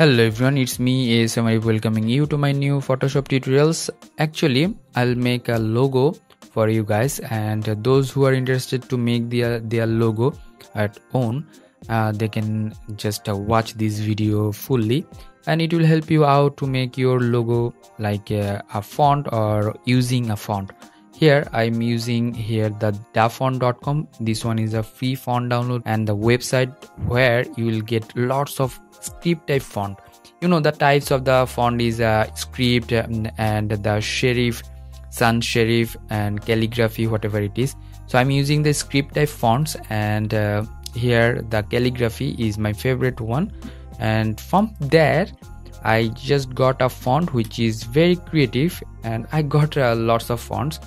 Hello everyone, it's me ASM Arif welcoming you to my new Photoshop tutorials. Actually, I'll make a logo for you guys and those who are interested to make their, their logo at own, uh, they can just uh, watch this video fully and it will help you out to make your logo like uh, a font or using a font here i'm using here the dafont.com this one is a free font download and the website where you will get lots of script type font. You know the types of the font is uh, script um, and the serif sans serif and calligraphy whatever it is. So i'm using the script type fonts and uh, here the calligraphy is my favorite one. And from there i just got a font which is very creative and i got uh, lots of fonts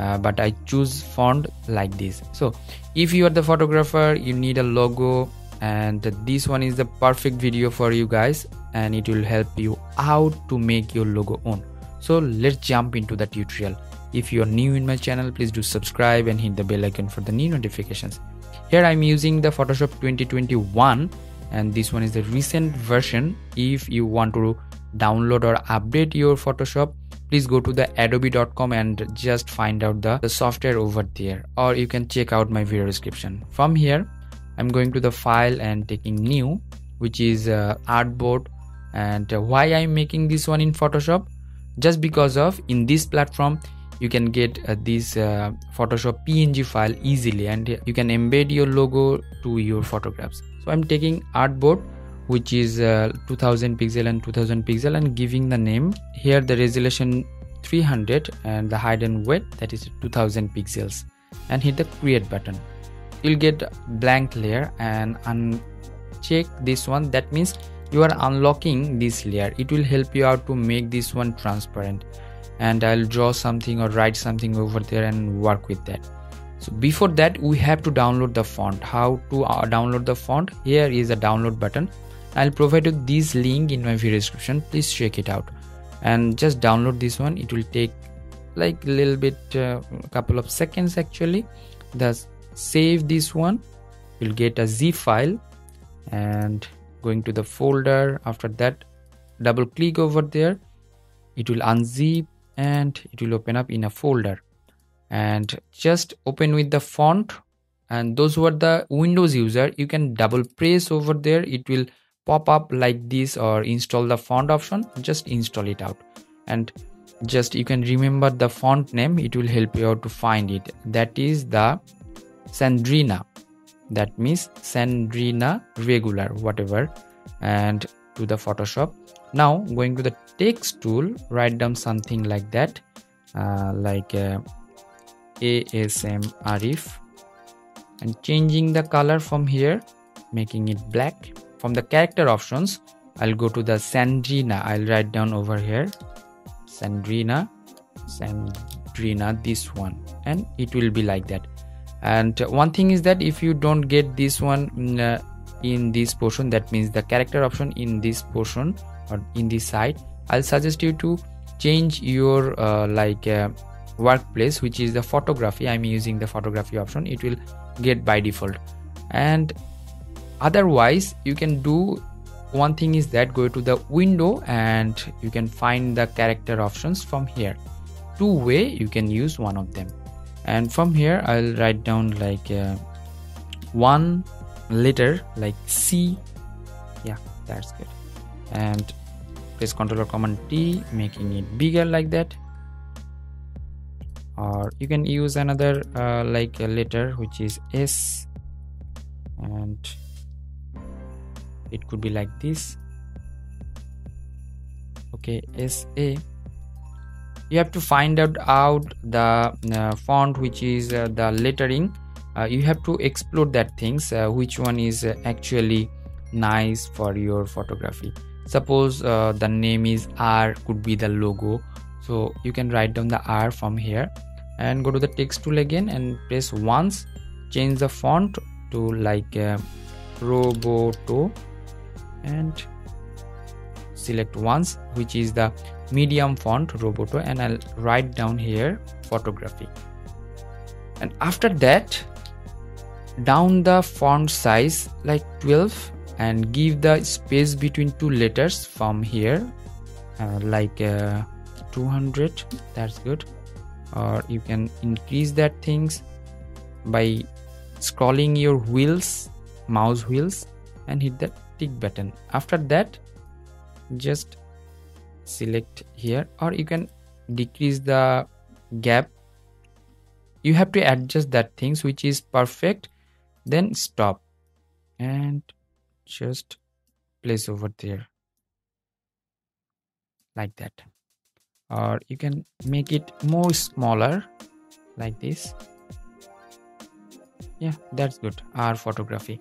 uh, but i choose font like this. So if you are the photographer you need a logo and this one is the perfect video for you guys and it will help you out to make your logo on so let's jump into the tutorial. If you are new in my channel please do subscribe and hit the bell icon for the new notifications. Here i'm using the photoshop 2021 and this one is the recent version. If you want to download or update your photoshop please go to the adobe.com and just find out the, the software over there. Or you can check out my video description. From here i'm going to the file and taking new which is uh, artboard. And uh, why i'm making this one in photoshop? Just because of in this platform you can get uh, this uh, photoshop png file easily. And you can embed your logo to your photographs. So i'm taking artboard which is uh, 2000 pixel and 2000 pixel and giving the name. Here the resolution 300 and the height and width that is 2000 pixels. And hit the create button. You'll get blank layer and uncheck this one. That means you are unlocking this layer. It will help you out to make this one transparent. And i'll draw something or write something over there and work with that. So before that we have to download the font. How to uh, download the font? Here is a download button I'll provide you this link in my video description. Please check it out. And just download this one. It will take like a little bit a uh, couple of seconds actually. Thus save this one. You'll get a zip file. And going to the folder. After that double click over there. It will unzip and it will open up in a folder. And just open with the font. And those who are the windows user. You can double press over there. It will pop up like this or install the font option just install it out. And just you can remember the font name it will help you out to find it. That is the sandrina. That means sandrina regular whatever. And to the photoshop. Now going to the text tool write down something like that. Uh, like uh, asm arif. And changing the color from here making it black from the character options i'll go to the sandrina. I'll write down over here sandrina sandrina this one. And it will be like that. And one thing is that if you don't get this one mm, uh, in this portion that means the character option in this portion or in this side i'll suggest you to change your uh, like uh, workplace which is the photography. I'm using the photography option. It will get by default. And otherwise you can do one thing is that go to the window and you can find the character options from here. Two way you can use one of them. And from here i'll write down like uh, one letter like c. Yeah that's good. And press ctrl or command t making it bigger like that. Or you can use another uh, like a letter which is s. And it could be like this. Okay sa you have to find out out the uh, font which is uh, the lettering. Uh, you have to explore that things uh, which one is uh, actually nice for your photography. Suppose uh, the name is r could be the logo. So you can write down the r from here and go to the text tool again and press once. Change the font to like roboto and select once which is the medium font roboto and i'll write down here photography. And after that down the font size like 12 and give the space between two letters from here uh, like uh, 200 that's good. Or you can increase that things by scrolling your wheels mouse wheels and hit the tick button. After that just select here or you can decrease the gap. You have to adjust that things which is perfect. Then stop and just place over there like that. Or you can make it more smaller like this. Yeah that's good. Our photography.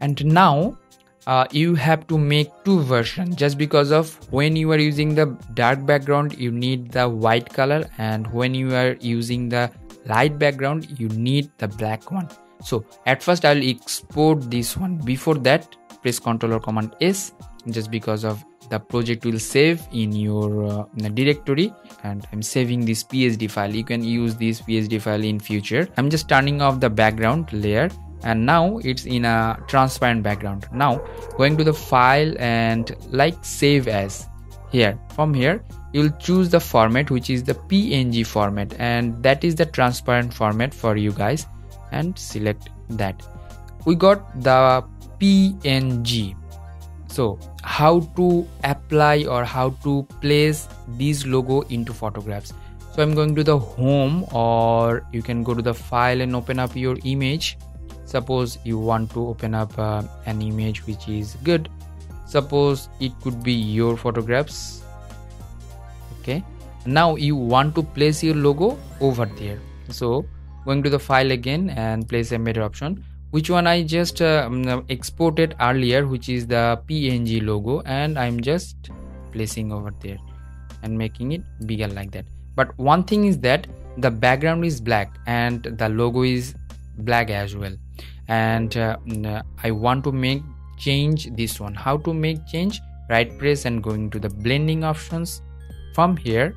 And now uh, you have to make two versions. Just because of when you are using the dark background you need the white color and when you are using the light background you need the black one. So at first i'll export this one. Before that press ctrl or command s. Just because of the project will save in your uh, directory and i'm saving this psd file. You can use this psd file in future. I'm just turning off the background layer and now it's in a transparent background. Now going to the file and like save as here. From here you'll choose the format which is the png format. And that is the transparent format for you guys. And select that. We got the png so how to apply or how to place this logo into photographs. So i'm going to the home or you can go to the file and open up your image suppose you want to open up uh, an image which is good. Suppose it could be your photographs. Okay. Now you want to place your logo over there. So going to the file again and place embed option. Which one I just uh, um, exported earlier which is the PNG logo and I'm just placing over there and making it bigger like that. But one thing is that the background is black and the logo is black as well and uh, I want to make change this one. How to make change? Right press and going to the blending options. From here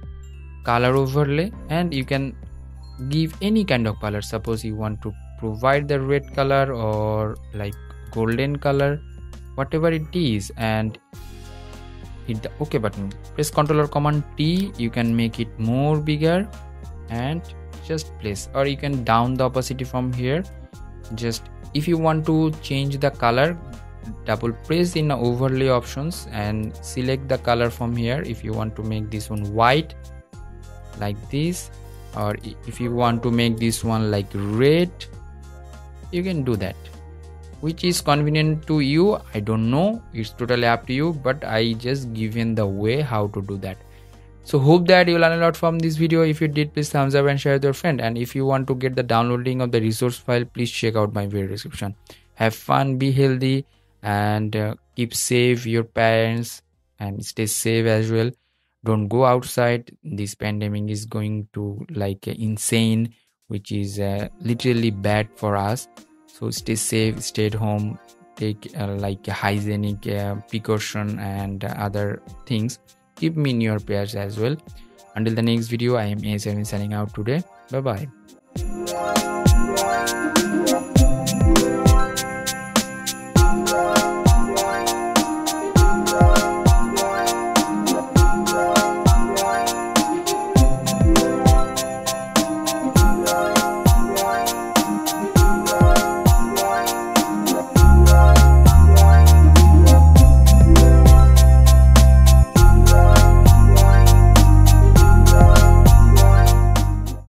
color overlay. And you can give any kind of color. Suppose you want to provide the red color or like golden color whatever it is. And hit the ok button. Press ctrl or command t. You can make it more bigger. And just place. Or you can down the opacity from here. Just if you want to change the color double press in overlay options and select the color from here. If you want to make this one white like this or if you want to make this one like red you can do that. Which is convenient to you i don't know. It's totally up to you but i just given the way how to do that so hope that you learn a lot from this video. If you did please thumbs up and share with your friend. And if you want to get the downloading of the resource file please check out my video description. Have fun be healthy and uh, keep safe your parents and stay safe as well. Don't go outside. This pandemic is going to like uh, insane which is uh, literally bad for us. So stay safe stay at home take uh, like hygienic uh, precaution and other things keep me in your prayers as well. Until the next video i am a7 signing out today. Bye bye